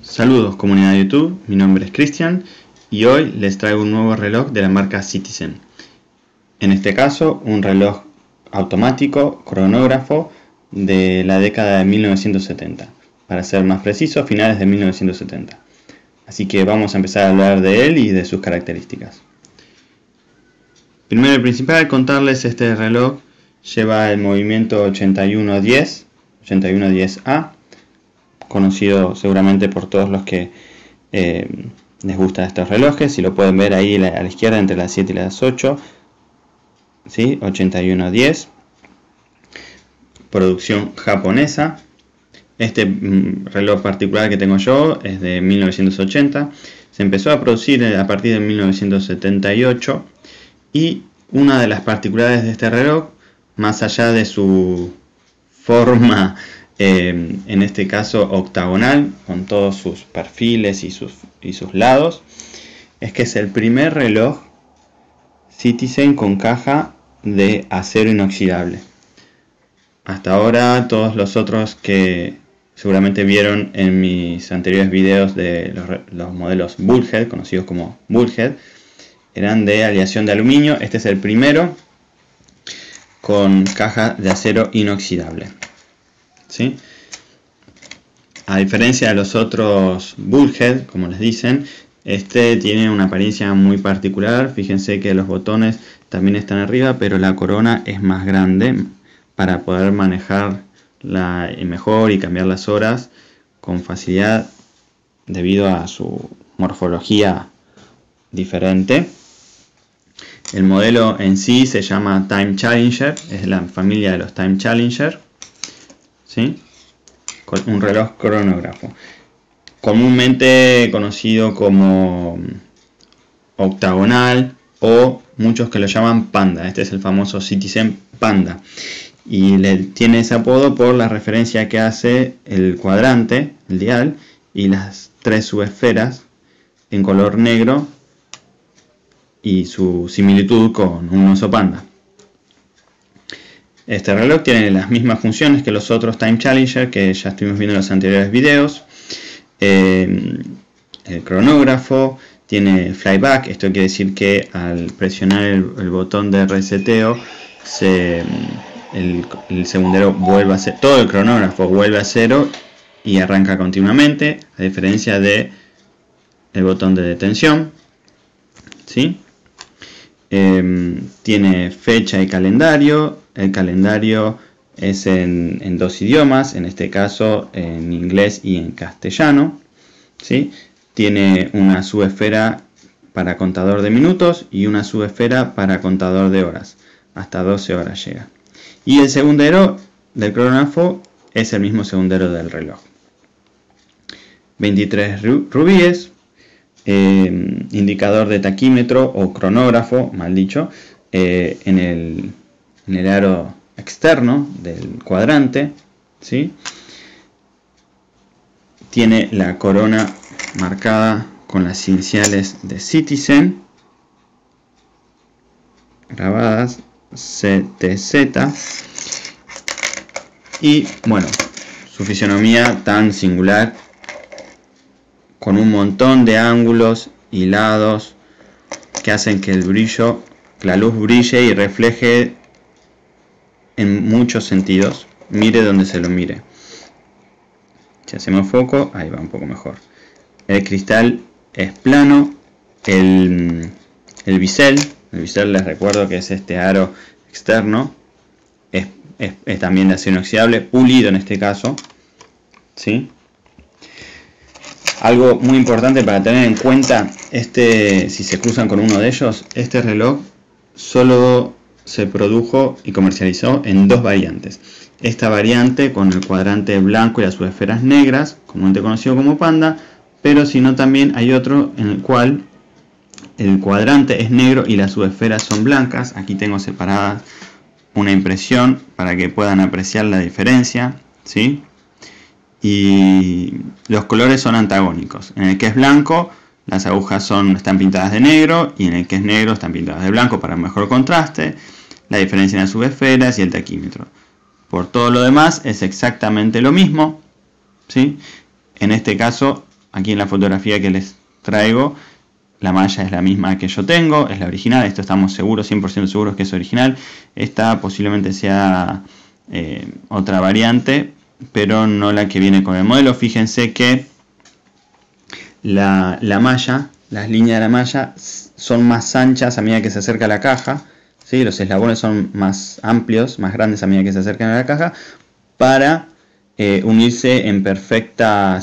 Saludos comunidad de YouTube, mi nombre es Cristian y hoy les traigo un nuevo reloj de la marca Citizen. En este caso un reloj automático cronógrafo de la década de 1970, para ser más preciso finales de 1970. Así que vamos a empezar a hablar de él y de sus características. Primero y principal contarles este reloj lleva el movimiento 8110, 8110A conocido seguramente por todos los que eh, les gustan estos relojes. Si lo pueden ver ahí a la izquierda entre las 7 y las 8. ¿sí? 8110. Producción japonesa. Este mm, reloj particular que tengo yo es de 1980. Se empezó a producir a partir de 1978. Y una de las particularidades de este reloj, más allá de su forma Em, en este caso octagonal, con todos sus perfiles y sus, y sus lados, es que es el primer reloj Citizen con caja de acero inoxidable. Hasta ahora todos los otros que seguramente vieron en mis anteriores videos de los, los modelos Bullhead, conocidos como Bullhead, eran de aleación de aluminio. Este es el primero con caja de acero inoxidable. A diferencia de los otros Bullhead, como les dicen, este tiene una apariencia muy particular. Fíjense que los botones también están arriba, pero la corona es más grande para poder manejar la mejor y cambiar las horas con facilidad debido a su morfología diferente. El modelo en sí se llama Time Challenger, es la familia de los Time Challenger. ¿Sí? Con un reloj cronógrafo. Comúnmente conocido como octagonal o muchos que lo llaman Panda. Este es el famoso Citizen Panda. Y le tiene ese apodo por la referencia que hace el cuadrante, el dial, y las tres subesferas en color negro y su similitud con un oso panda. Este reloj tiene las mismas funciones que los otros Time Challenger que ya estuvimos viendo en los anteriores videos. Eh, el cronógrafo tiene flyback, esto quiere decir que al presionar el, botón de reseteo el, segundero vuelve a ser, todo el cronógrafo vuelve a cero y arranca continuamente, a diferencia de botón de detención. ¿sí? Em, tiene fecha y calendario, el calendario es en, dos idiomas, en este caso en inglés y en castellano. ¿sí? Tiene una subesfera para contador de minutos y una subesfera para contador de horas. Hasta 12 horas llega. Y el segundero del cronógrafo es el mismo segundero del reloj. 23 rubíes, eh, indicador de taquímetro o cronógrafo, mal dicho, eh, en el en el aro externo del cuadrante, ¿sí? tiene la corona marcada con las iniciales de Citizen, grabadas CTZ, y bueno, su fisionomía tan singular, con un montón de ángulos y lados que hacen que el brillo, la luz brille y refleje en muchos sentidos, mire donde se lo mire. Si hacemos foco, ahí va un poco mejor. El cristal es plano, el, el bisel, el bisel les recuerdo que es este aro externo, es, también de acero inoxidable, pulido en este caso. ¿sí? Algo muy importante para tener en cuenta, este, si se cruzan con uno de ellos, este reloj solo se produjo y comercializó en dos variantes. Esta variante con el cuadrante blanco y las subesferas negras, comúnmente conocido como panda, pero si no también hay otro en el cual el cuadrante es negro y las subesferas son blancas. Aquí tengo separada una impresión para que puedan apreciar la diferencia. ¿sí? Y los colores son antagónicos. En el que es blanco, las agujas son, están pintadas de negro y en el que es negro están pintadas de blanco para mejor contraste la diferencia en las subesferas y el taquímetro. Por todo lo demás es exactamente lo mismo. ¿sí? En este caso aquí en la fotografía que les traigo, la malla es la misma que yo tengo, es la original, esto estamos seguros, 100% seguros que es original. Esta posiblemente sea eh, otra variante, pero no la que viene con el modelo. Fíjense que la, malla, las líneas de la malla son más anchas a medida que se acerca a la caja. ¿sí? Los eslabones son más amplios, más grandes a medida que se acercan a la caja, para eh, unirse en perfecta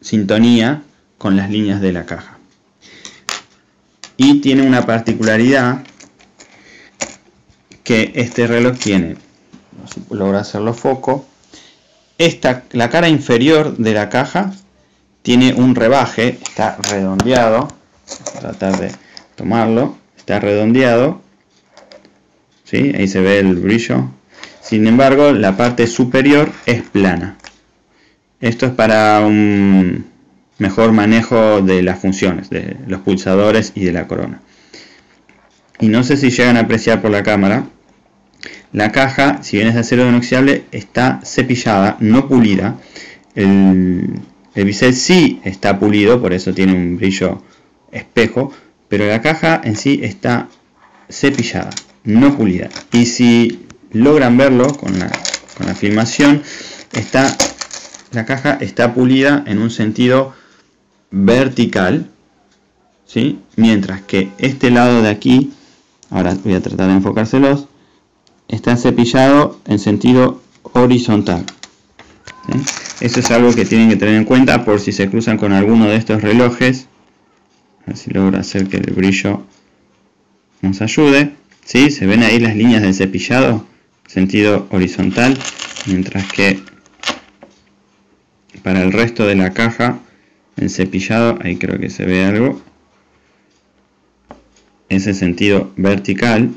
sintonía con las líneas de la caja y tiene una particularidad que este reloj tiene logra hacerlo foco esta, la cara inferior de la caja tiene un rebaje está redondeado tratar de tomarlo está redondeado ¿sí? ahí se ve el brillo sin embargo la parte superior es plana esto es para un mejor manejo de las funciones, de los pulsadores y de la corona. Y no sé si llegan a apreciar por la cámara, la caja, si bien es de acero inoxidable, está cepillada, no pulida. El, el bisel sí está pulido, por eso tiene un brillo espejo, pero la caja en sí está cepillada, no pulida. Y si logran verlo con la, la filmación, está, la caja está pulida en un sentido vertical, ¿sí? mientras que este lado de aquí, ahora voy a tratar de enfocárselos, está cepillado en sentido horizontal. Eso es algo que tienen que tener en cuenta por si se cruzan con alguno de estos relojes. A ver si logro hacer que el brillo nos ayude. ¿Sí? Se ven ahí las líneas del cepillado, sentido horizontal, mientras que para el resto de la caja el cepillado, ahí creo que se ve algo, ese sentido vertical